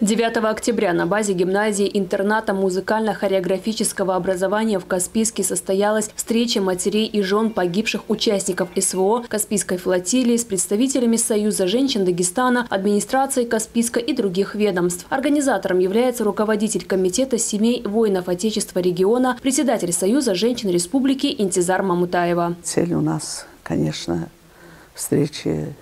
9 октября на базе гимназии интерната музыкально-хореографического образования в Каспийске состоялась встреча матерей и жен погибших участников СВО Каспийской флотилии с представителями Союза женщин Дагестана, администрации Каспийска и других ведомств. Организатором является руководитель комитета семей воинов Отечества региона, председатель Союза женщин Республики Интизар Мамутаева. Цель у нас, конечно, встречи,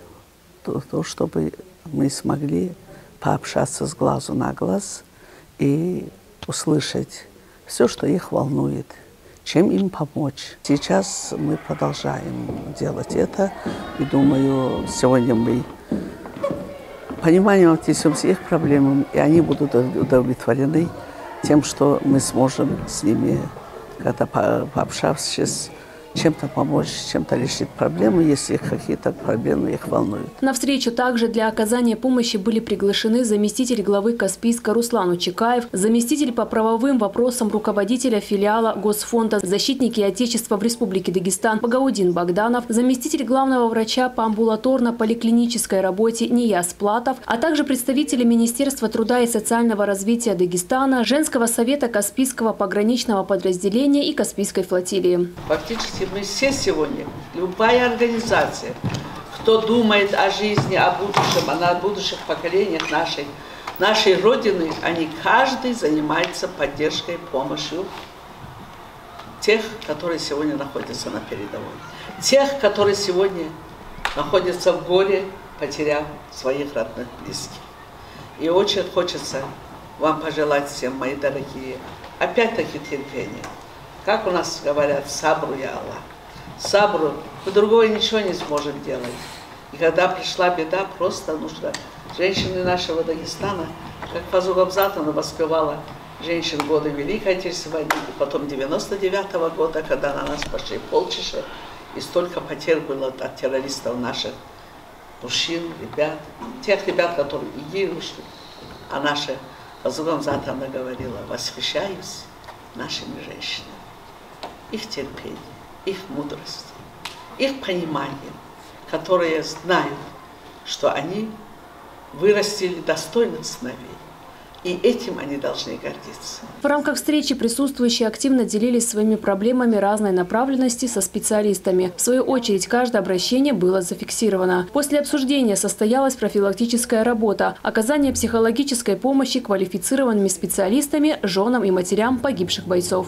то, то чтобы мы смогли пообщаться с глазу на глаз и услышать все, что их волнует, чем им помочь. Сейчас мы продолжаем делать это, и думаю, сегодня мы пониманием отнесемся их проблемам, и они будут удовлетворены тем, что мы сможем с ними, когда пообщавшись, чем-то помочь, чем-то решить проблемы, если какие-то проблемы их волнуют. На встречу также для оказания помощи были приглашены заместитель главы Каспийска Руслан Учекаев, заместитель по правовым вопросам руководителя филиала Госфонда «Защитники Отечества в Республике Дагестан» Багаудин Богданов, заместитель главного врача по амбулаторно-поликлинической работе Нияс Платов, а также представители Министерства труда и социального развития Дагестана, Женского совета Каспийского пограничного подразделения и Каспийской флотилии. Фактически мы все сегодня, любая организация, кто думает о жизни, о будущем, о будущих поколениях нашей, нашей Родины, они каждый занимается поддержкой, помощью тех, которые сегодня находятся на передовой. Тех, которые сегодня находятся в горе, потеряв своих родных близких. И очень хочется вам пожелать всем, мои дорогие, опять-таки терпения. Как у нас говорят, сабру я Аллах. Сабру, мы другого ничего не сможем делать. И когда пришла беда, просто нужно. Женщины нашего Дагестана, как Фазуга Абзатовна воспевала женщин года Великой Отечественной войны, и потом 99 -го года, когда на нас пошли полчища, и столько потерь было от террористов наших, мужчин, ребят, тех ребят, которые и ушли. А наша Фазуга Абзатовна говорила, восхищаюсь нашими женщинами их терпение, их мудрость, их понимание, которые знают, что они вырастили достойных сыновей. И этим они должны гордиться. В рамках встречи присутствующие активно делились своими проблемами разной направленности со специалистами. В свою очередь, каждое обращение было зафиксировано. После обсуждения состоялась профилактическая работа, оказание психологической помощи квалифицированными специалистами женам и матерям погибших бойцов.